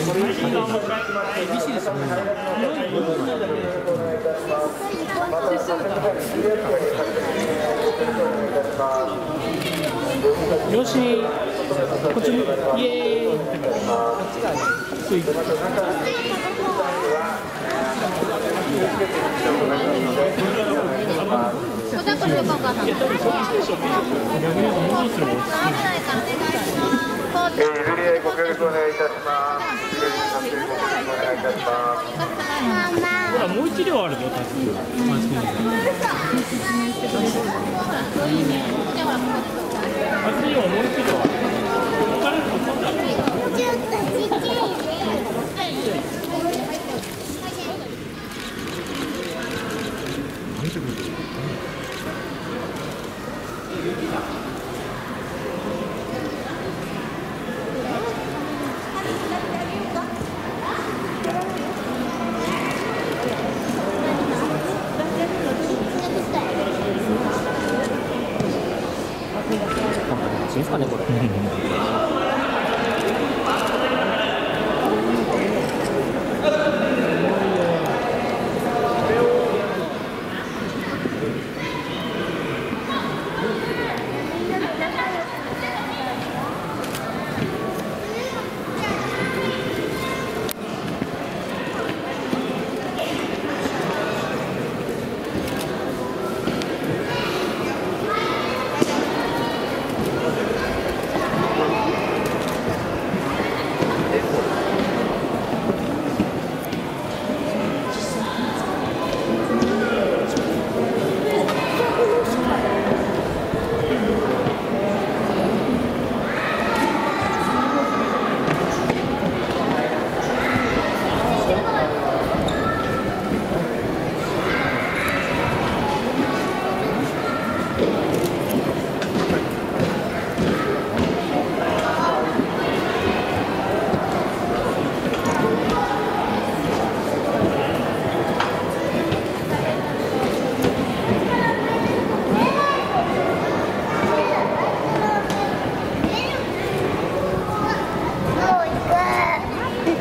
よしこっちにイエーイ。ご協力お願いいたします。ほらもう一両あるぞタスクマスクにあっちにももう。一両ある Mm-hmm.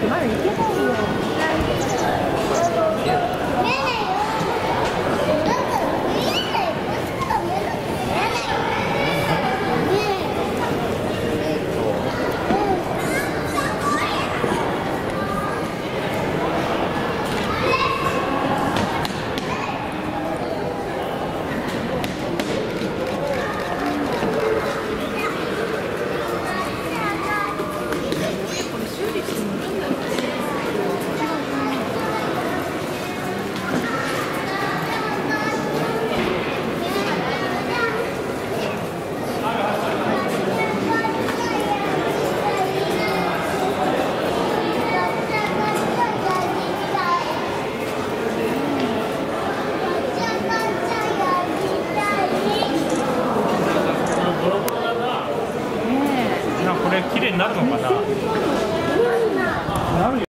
な綺麗になるのかな？